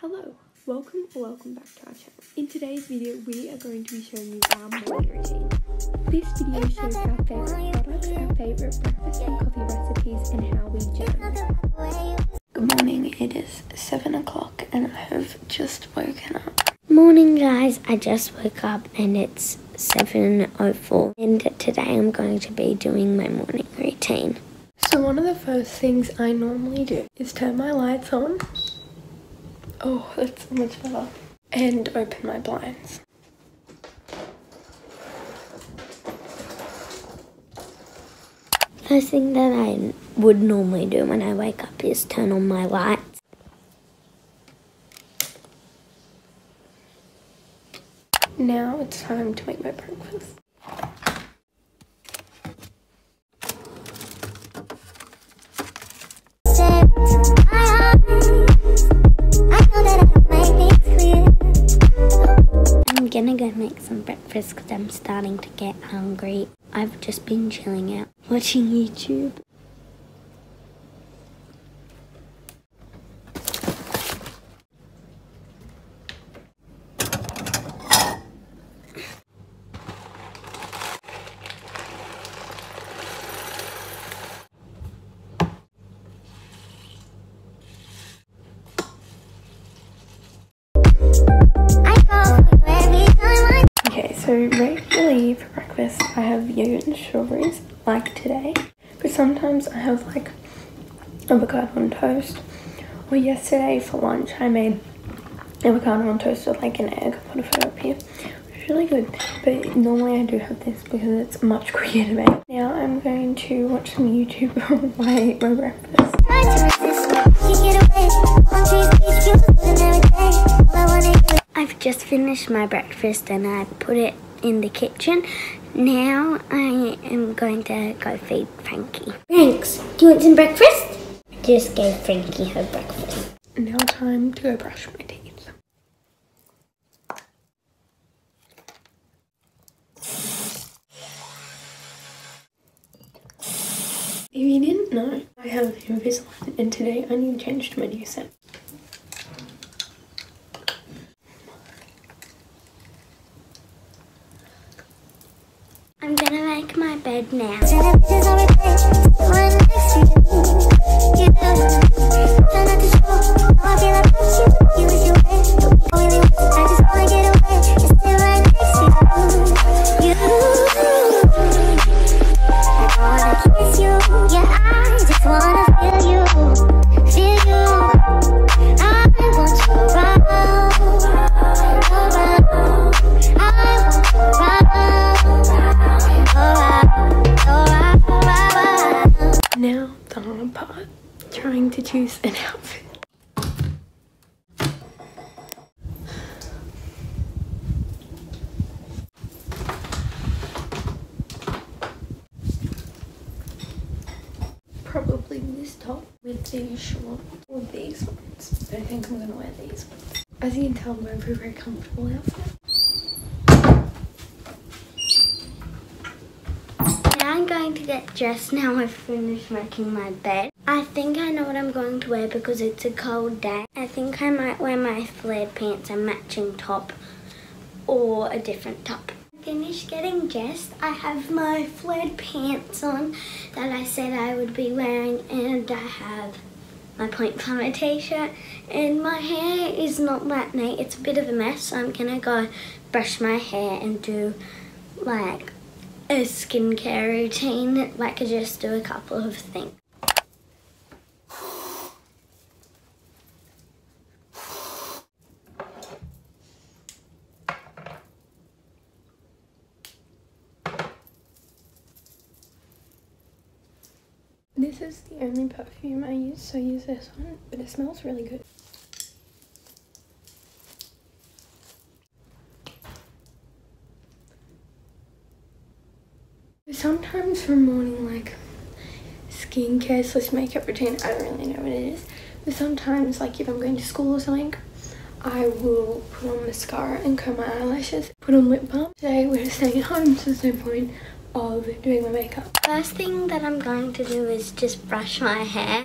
Hello, welcome or welcome back to our channel. In today's video, we are going to be showing you our morning routine. This video shows our favourite products, our favourite breakfast and coffee recipes, and how we journal. Good morning, it is 7 o'clock and I have just woken up. Morning guys, I just woke up and it's 7.04 and today I'm going to be doing my morning routine. So one of the first things I normally do is turn my lights on. Oh, that's so much better. And open my blinds. First thing that I would normally do when I wake up is turn on my lights. Now it's time to make my breakfast. Gonna go make some breakfast because I'm starting to get hungry. I've just been chilling out watching YouTube. Strawberries, like today. But sometimes I have like avocado on toast. Or yesterday for lunch I made avocado on toast with like an egg. Put a photo up here. It's really good. But normally I do have this because it's much quicker to make. Now I'm going to watch some YouTube while I eat my breakfast. I've just finished my breakfast and I put it in the kitchen. Now I am going to go feed Frankie. Thanks. Do you want some breakfast? Just gave Frankie her breakfast. Now time to go brush my teeth. If you didn't know, I have a new Invisalign and today I need to change to my new set. I'm gonna make my bed now. Now choose an outfit. Probably this top with these shorts or these ones. I think I'm gonna wear these ones. As you can tell, I'm going for a very comfortable outfit. I'm going to get dressed now I've finished making my bed. I think I know what I'm going to wear because it's a cold day. I think I might wear my flared pants and matching top or a different top. Finished getting dressed. I have my flared pants on that I said I would be wearing and I have my point plumber t-shirt and my hair is not that neat. It's a bit of a mess so I'm gonna go brush my hair and do like a skincare routine, like I just do a couple of things. This is the only perfume I use, so I use this one, but it smells really good. Sometimes for morning, like skincare slash makeup routine, I don't really know what it is. But sometimes, like if I'm going to school or something, I will put on mascara and comb my eyelashes, put on lip balm. Today we're staying at home, so there's no point of doing my makeup. First thing that I'm going to do is just brush my hair.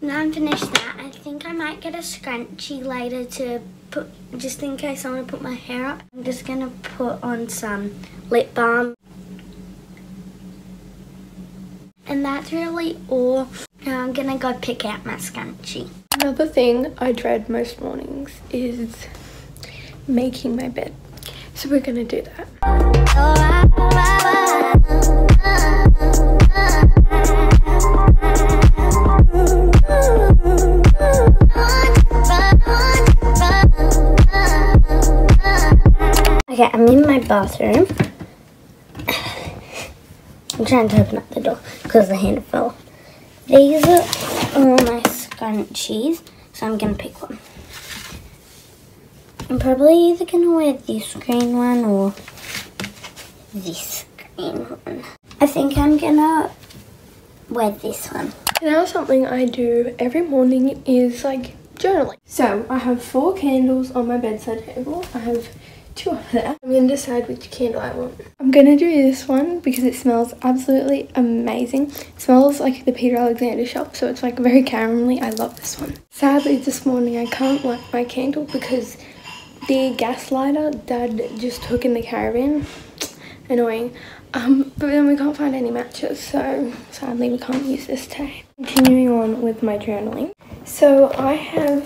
Now I'm finished that. I think I might get a scrunchie later to put, just in case I want to put my hair up. I'm just going to put on some lip balm. And that's really all. Now I'm going to go pick out my scrunchie. Another thing I dread most mornings is making my bed. So we're gonna do that. Okay, I'm in my bathroom. I'm trying to open up the door because the handle fell. These are all my scrunchies, so I'm gonna pick one. I'm probably either gonna wear this green one or this green one. I think I'm gonna wear this one. Now something I do every morning is like journaling. So I have four candles on my bedside table. I have two of them. I'm gonna decide which candle I want. I'm gonna do this one because it smells absolutely amazing. It smells like the Peter Alexander shop, so it's like very caramelly. I love this one. Sadly, this morning I can't light my candle because the gas lighter dad just took in the caravan. Annoying. Um, but then we can't find any matches, so sadly we can't use this today. Continuing on with my journaling. So I have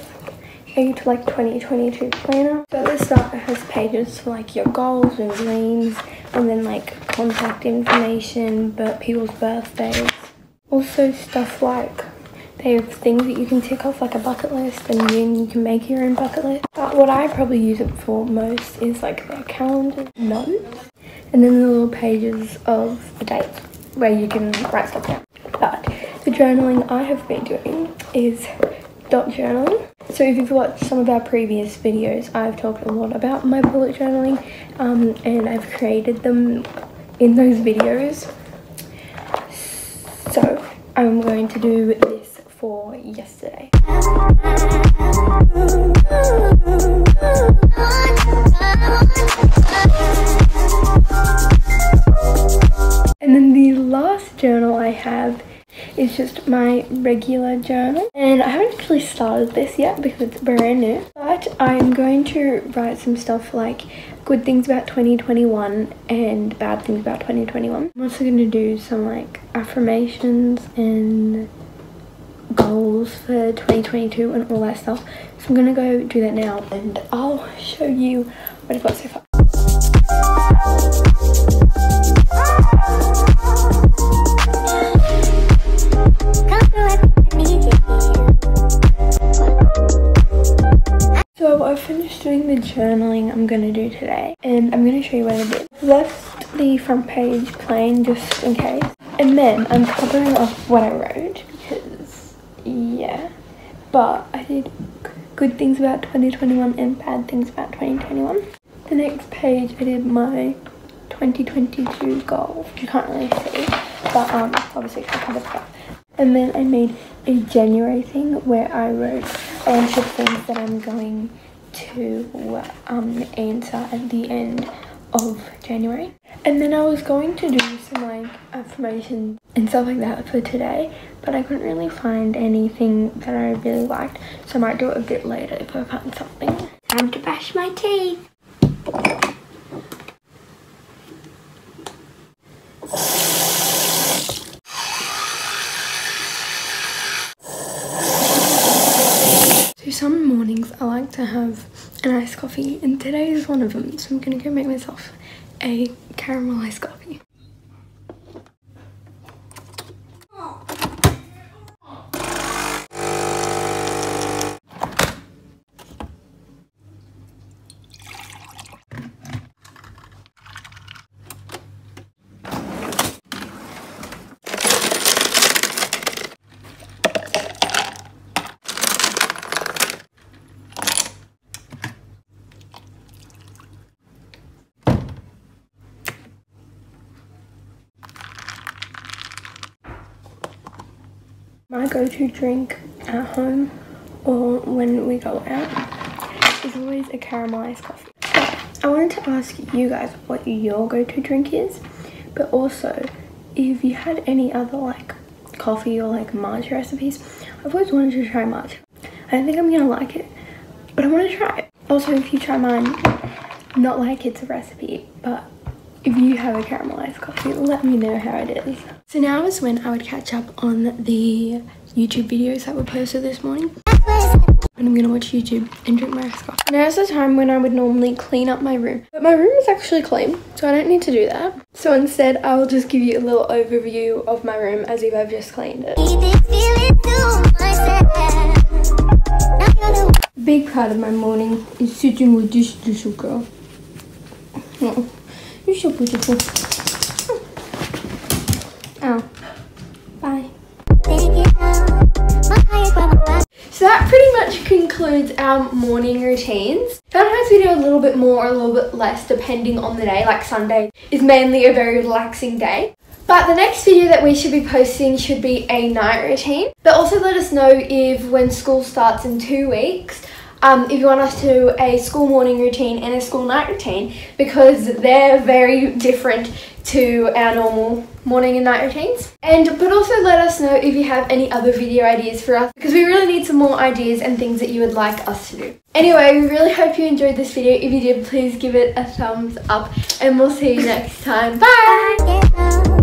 a like 2022 planner. So at the start it has pages for like your goals and dreams and then like contact information, but people's birthdays. Also stuff like they have things that you can tick off like a bucket list and then you can make your own bucket list. But what I probably use it for most is like their calendar notes and then the little pages of the dates where you can write stuff down. But the journaling I have been doing is dot journaling. So if you've watched some of our previous videos, I've talked a lot about my bullet journaling um, and I've created them in those videos. So I'm going to do for yesterday. And then the last journal I have is just my regular journal. And I haven't actually started this yet because it's brand new. But I'm going to write some stuff like good things about 2021 and bad things about 2021. I'm also going to do some like affirmations and goals for 2022 and all that stuff. So I'm to go do that now and I'll show you what I've got so far. So I've finished doing the journaling I'm to do today and I'm to show you what I did. Left the front page plain just in case and then I'm covering off what I wrote yeah but I did good things about 2021 and bad things about 2021. The next page I did my 2022 goals, which you can't really see but um obviously I covered that. And then I made a January thing where I wrote a bunch of things that I'm going to um, answer at the end of January. And then I was going to do some like affirmations and stuff like that for today, but I couldn't really find anything that I really liked, so I might do it a bit later if I find something. Time to brush my teeth. So some mornings I like to have an iced coffee and today is one of them. So I'm gonna go make myself a caramelized coffee. My go-to drink at home or when we go out is always a caramelized coffee. But I wanted to ask you guys what your go-to drink is, but also if you had any other like coffee or like matcha recipes, I've always wanted to try matcha. I don't think I'm gonna like it, but I want to try it. Also, if you try mine, not like it's a recipe, but if you have a caramelized coffee, let me know how it is. So now is when I would catch up on the YouTube videos that were posted this morning. And I'm gonna watch YouTube and drink my iced coffee. Now's the time when I would normally clean up my room. But my room is actually clean, so I don't need to do that. So instead, I will just give you a little overview of my room as if I've just cleaned it. Big part of my morning is sitting with this little girl. Oh, you're so beautiful. Hmm. Oh, bye. So that pretty much concludes our morning routines. Sometimes we do a little bit more or a little bit less depending on the day, like Sunday is mainly a very relaxing day. But the next video that we should be posting should be a night routine. But also let us know if when school starts in two weeks, um, if you want us to do a school morning routine and a school night routine because they're very different to our normal morning and night routines. And but also let us know if you have any other video ideas for us because we really need some more ideas and things that you would like us to do. Anyway, we really hope you enjoyed this video. If you did, please give it a thumbs up and we'll see you next time. Bye! Bye.